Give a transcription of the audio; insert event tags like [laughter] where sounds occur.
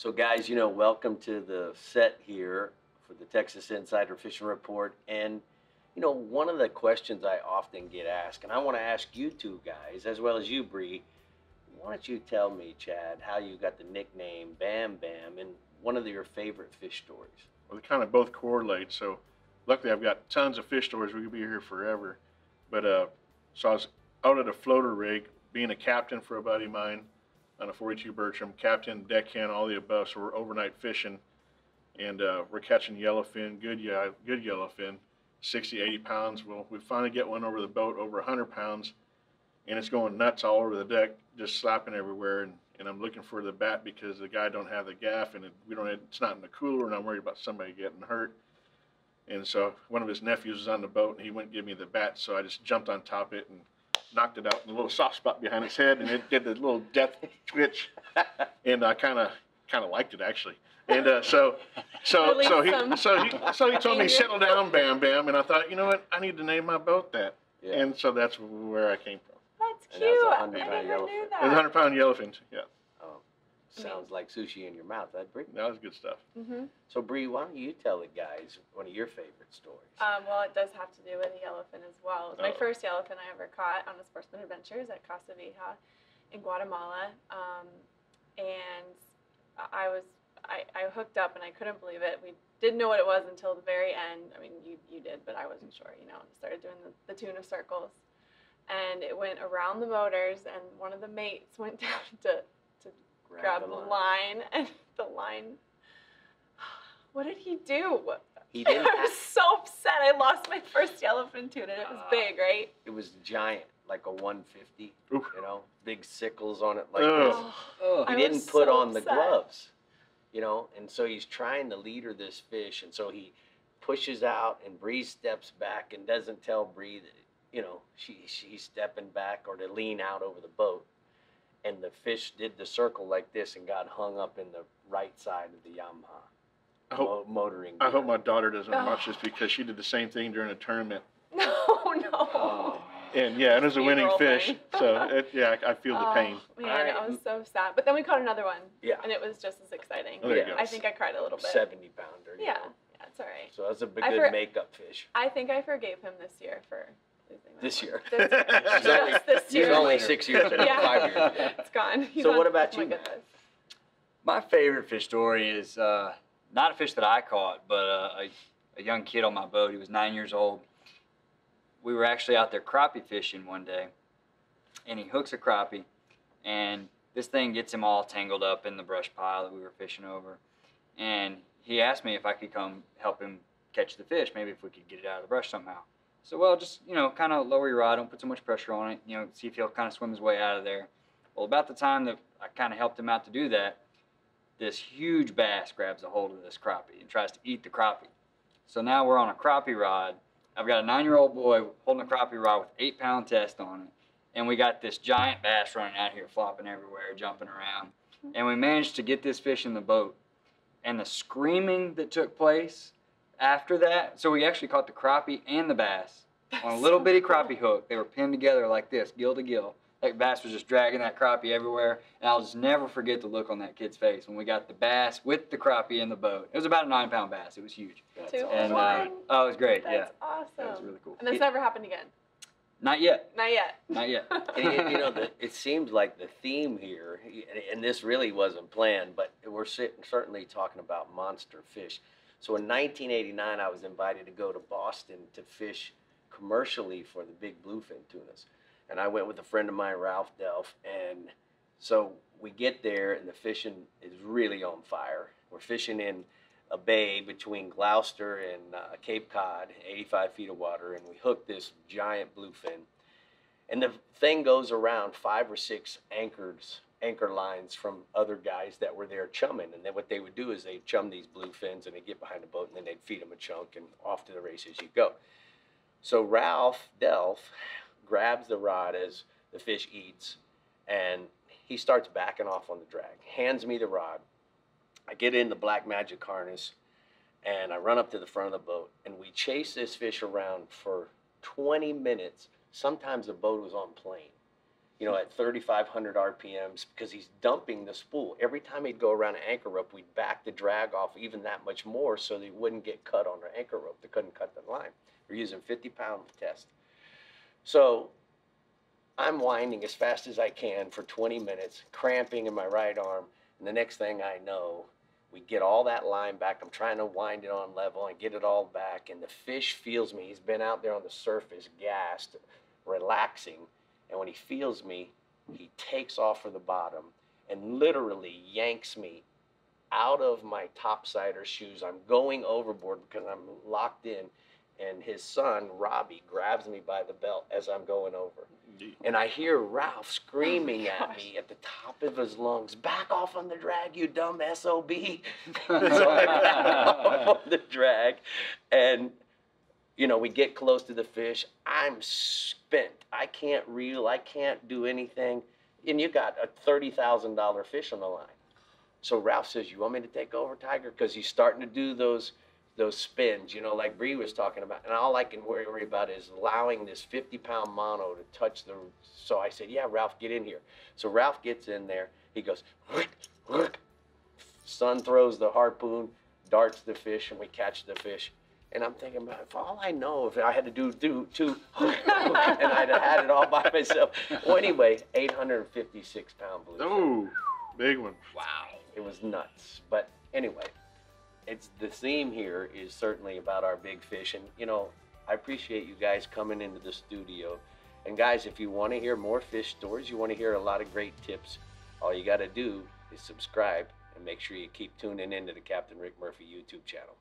So, guys, you know, welcome to the set here for the Texas Insider Fishing Report. And, you know, one of the questions I often get asked, and I want to ask you two guys, as well as you, Brie, why don't you tell me, Chad, how you got the nickname Bam Bam and one of your favorite fish stories? Well, they kind of both correlate. So, luckily, I've got tons of fish stories. We could be here forever. But, uh, so I was out at a floater rig, being a captain for a buddy of mine on a 42 Bertram, captain, deckhand, all the above. So we're overnight fishing, and uh, we're catching yellowfin, good good yellowfin, 60, 80 pounds. Well, we finally get one over the boat, over 100 pounds, and it's going nuts all over the deck, just slapping everywhere. And, and I'm looking for the bat because the guy don't have the gaff, and it, we don't. It's not in the cooler, and I'm worried about somebody getting hurt. And so one of his nephews was on the boat, and he wouldn't give me the bat, so I just jumped on top of it and knocked it out in a little soft spot behind its head, and it did the little death twitch, [laughs] and I kind of kind of liked it actually. And uh, so, so, [laughs] so he, so he, so he told me anger. [laughs] settle down, Bam Bam, and I thought, you know what, I need to name my boat that, Yeah. and so that's where I came from. That's cute. that was a I hundred never knew yellowfin. It was that. 100 pound yellowfin. Yeah, sounds like sushi in your mouth, that Brie. that was good stuff. hmm So, Brie, why don't you tell the guys one of your favorite stories? Um, well, it does have to do with a yellowfin as well. It was my Oh. first yellowfin I ever caught on a Sportsman Adventures at Casa Vieja in Guatemala. Um, and I was I, I hooked up and I couldn't believe it. We didn't know what it was until the very end. I mean, you, you did, but I wasn't sure. You know, and started doing the, the tuna circles, and it went around the motors, and one of the mates [laughs] went down to grab the line, [laughs] and the line. [sighs] What did he do? He [laughs] didn't. I was so upset. I lost my first yellowfin tuna. and It was Ah. big, right? It was giant, like a 150. Oof. You know, big sickles on it like Ugh. this. Oh, He I didn't put so on the gloves, you know, and so he's trying to leader this fish, and so he pushes out, and Brie steps back and doesn't tell Brie that, you know, she she's stepping back or to lean out over the boat, and the fish did the circle like this and got hung up in the right side of the Yamaha I hope, mo- motoring. I hope my daughter doesn't [laughs] watch Oh. this because she did the same thing during a tournament. [laughs] No, no. Oh, And yeah, and it was a winning fish. So it, yeah, I, I feel the Oh, pain. Man, Alright. I was so sad. But then we caught another one, yeah, and it was just as exciting. Oh, there you Yeah. I think I cried a little bit. seventy pounder. Yeah, know. yeah, it's all right. So that's a big, good for- makeup fish. I think I forgave him this year for losing that This one. year. This, [laughs] He's just only- this He's year. only six years ago, Yeah. five years. [laughs] It's gone. He's So on- what about oh my you, Matt? goodness. My favorite fish story is uh, not a fish that I caught, but uh, a, a young kid on my boat. He was nine years old. We were actually out there crappie fishing one day, and he hooks a crappie, and this thing gets him all tangled up in the brush pile that we were fishing over. And he asked me if I could come help him catch the fish, maybe if we could get it out of the brush somehow. So, well, just, you know, kind of lower your rod, don't put so much pressure on it, you know, see if he'll kind of swim his way out of there. Well, about the time that I kind of helped him out to do that, this huge bass grabs a hold of this crappie and tries to eat the crappie. So now we're on a crappie rod. I've got a nine-year-old boy holding a crappie rod with eight-pound test on it, and we got this giant bass running out here, flopping everywhere, jumping around, and we managed to get this fish in the boat. And the screaming that took place after that, so we actually caught the crappie and the bass on a little so bitty cool. crappie hook. They were pinned together like this, gill to gill. That bass was just dragging that crappie everywhere, and I'll just never forget the look on that kid's face when we got the bass with the crappie in the boat. It was about a nine pound bass. It was huge. That's Two, awesome. And uh, oh, it was great. That's yeah, awesome. that was really cool. And that's It- never happened again. Not yet. Not yet. Not yet. [laughs] And you know, the, it seems like the theme here, and this really wasn't planned, but we're sit- certainly talking about monster fish. So in 1989, I was invited to go to Boston to fish commercially for the big bluefin tunas. And I went with a friend of mine, Ralph Delf. And so we get there, and the fishing is really on fire. We're fishing in a bay between Gloucester and uh, Cape Cod, 85 feet of water, and we hook this giant bluefin. And the thing goes around five or six anchors, anchor lines from other guys that were there chumming. And then what they would do is they'd chum these bluefins and they'd get behind the boat and then they'd feed them a chunk and off to the races you go. So Ralph Delf grabs the rod as the fish eats and he starts backing off on the drag, hands me the rod. I get in the black magic harness and I run up to the front of the boat and we chase this fish around for 20 minutes. Sometimes the boat was on plane. You know, at 3,500 RPMs because he's dumping the spool. Every time he'd go around an anchor rope, we'd back the drag off even that much more so they wouldn't get cut on the anchor rope. They couldn't cut the line. We're using 50 pound test. So I'm winding as fast as I can for 20 minutes, cramping in my right arm. And the next thing I know, we get all that line back. I'm trying to wind it on level and get it all back. And the fish feels me. He's been out there on the surface, gassed, relaxing. And when he feels me, he takes off for the bottom and literally yanks me out of my topsider shoes. I'm going overboard because I'm locked in. And his son, Robbie, grabs me by the belt as I'm going over. And I hear Ralph screaming Oh at me at the top of his lungs, back off on the drag, you dumb SOB. so [laughs] I back off on the drag. And, you know, we get close to the fish. I'm I can't reel. I can't do anything. And you got a $30,000 fish on the line. So Ralph says, you want me to take over, Tiger? Because he's starting to do those those spins, you know, like Brie was talking about. And all I can worry, worry about is allowing this 50 pound mono to touch the. So I said, yeah, Ralph, get in here. So Ralph gets in there. He goes, son throws the harpoon, darts the fish, and we catch the fish. And I'm thinking about if all I know, if I had to do do two, [laughs] and I'd have had it all by myself. Well, anyway, 856 pound bluefin. Oh, big one. wow. It was nuts. But anyway, it's the theme here is certainly about our big fish, and you know, I appreciate you guys coming into the studio. And guys, if you want to hear more fish stories, you want to hear a lot of great tips, all you got to do is subscribe and make sure you keep tuning into the Captain Rick Murphy YouTube channel.